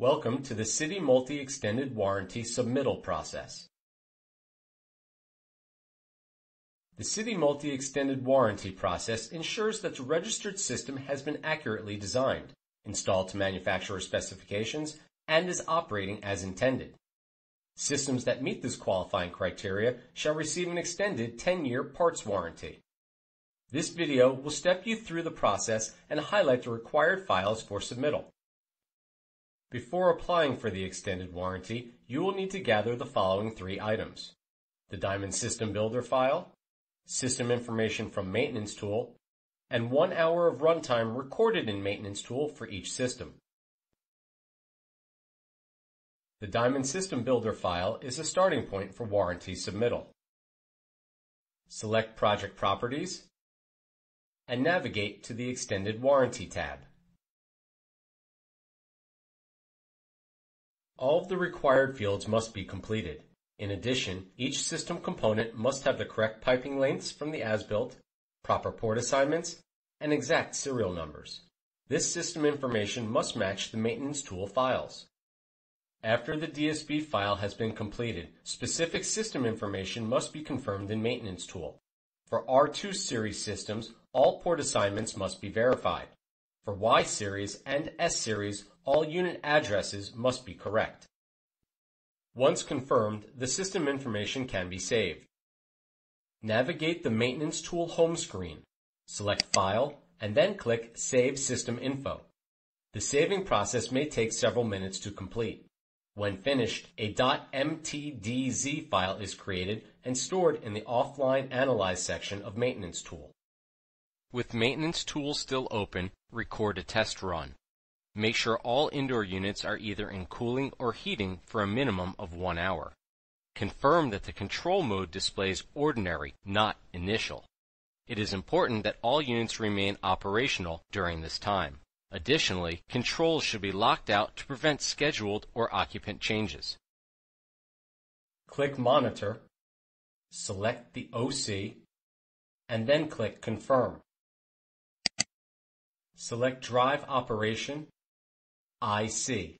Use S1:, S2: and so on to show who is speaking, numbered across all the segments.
S1: Welcome to the City Multi Extended Warranty submittal process. The City Multi Extended Warranty process ensures that the registered system has been accurately designed, installed to manufacturer specifications, and is operating as intended. Systems that meet this qualifying criteria shall receive an extended 10-year parts warranty. This video will step you through the process and highlight the required files for submittal. Before applying for the extended warranty, you will need to gather the following three items. The Diamond System Builder file, system information from Maintenance Tool, and one hour of runtime recorded in Maintenance Tool for each system. The Diamond System Builder file is a starting point for warranty submittal. Select Project Properties and navigate to the Extended Warranty tab. All of the required fields must be completed. In addition, each system component must have the correct piping lengths from the as-built, proper port assignments, and exact serial numbers. This system information must match the maintenance tool files. After the DSB file has been completed, specific system information must be confirmed in Maintenance Tool. For R2 series systems, all port assignments must be verified. For Y series and S series, all unit addresses must be correct. Once confirmed, the system information can be saved. Navigate the Maintenance Tool home screen, select File, and then click Save System Info. The saving process may take several minutes to complete. When finished, a .mtdz file is created and stored in the Offline Analyze section of Maintenance Tool.
S2: With Maintenance tools still open, record a test run. Make sure all indoor units are either in cooling or heating for a minimum of one hour. Confirm that the control mode displays ordinary, not initial. It is important that all units remain operational during this time. Additionally, controls should be locked out to prevent scheduled or occupant changes.
S1: Click Monitor, select the OC, and then click Confirm. Select Drive Operation IC.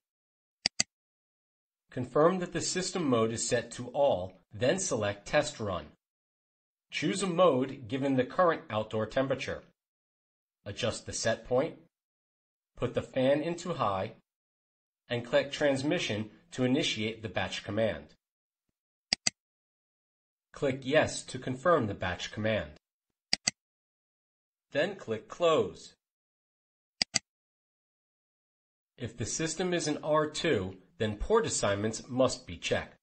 S1: Confirm that the system mode is set to all, then select Test Run. Choose a mode given the current outdoor temperature. Adjust the set point, put the fan into high, and click Transmission to initiate the batch command. Click Yes to confirm the batch command. Then click Close. If the system is in R2, then port assignments must be checked.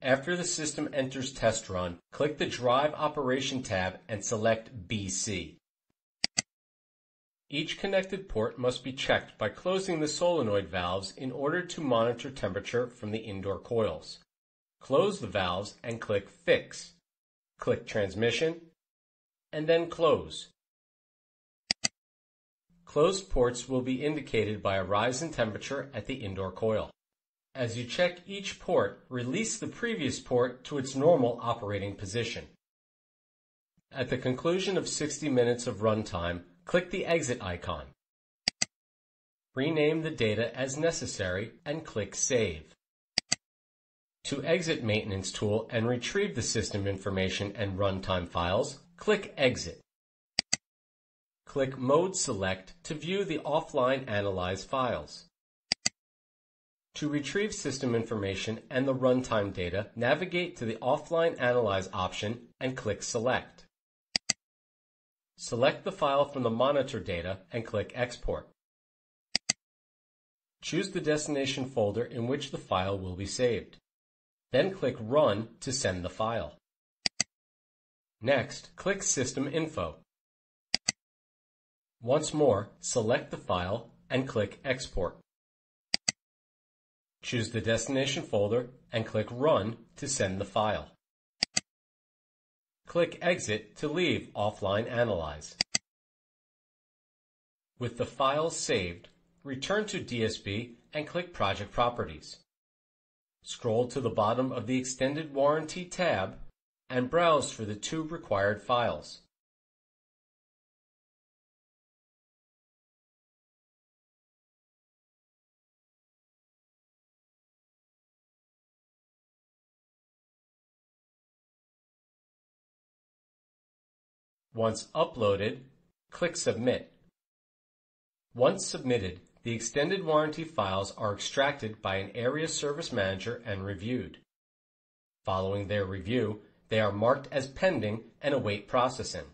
S1: After the system enters test run, click the Drive Operation tab and select BC. Each connected port must be checked by closing the solenoid valves in order to monitor temperature from the indoor coils. Close the valves and click Fix. Click Transmission, and then Close. Closed ports will be indicated by a rise in temperature at the indoor coil. As you check each port, release the previous port to its normal operating position. At the conclusion of 60 minutes of runtime, click the exit icon. Rename the data as necessary and click Save. To exit Maintenance Tool and retrieve the system information and runtime files, click Exit click Mode Select to view the offline Analyze files. To retrieve system information and the runtime data, navigate to the Offline Analyze option and click Select. Select the file from the monitor data and click Export. Choose the destination folder in which the file will be saved. Then click Run to send the file. Next, click System Info. Once more, select the file and click Export. Choose the destination folder and click Run to send the file. Click Exit to leave Offline Analyze. With the file saved, return to DSB and click Project Properties. Scroll to the bottom of the Extended Warranty tab and browse for the two required files. Once uploaded, click Submit. Once submitted, the extended warranty files are extracted by an area service manager and reviewed. Following their review, they are marked as pending and await processing.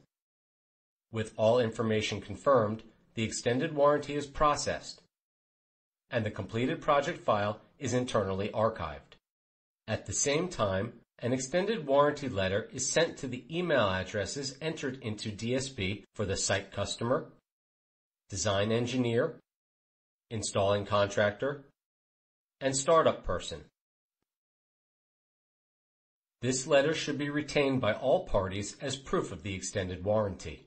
S1: With all information confirmed, the extended warranty is processed, and the completed project file is internally archived. At the same time, an extended warranty letter is sent to the email addresses entered into DSB for the site customer, design engineer, installing contractor, and startup person. This letter should be retained by all parties as proof of the extended warranty.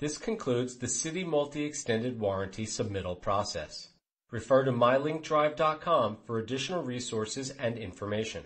S1: This concludes the City Multi Extended Warranty submittal process. Refer to mylinkdrive.com for additional resources and information.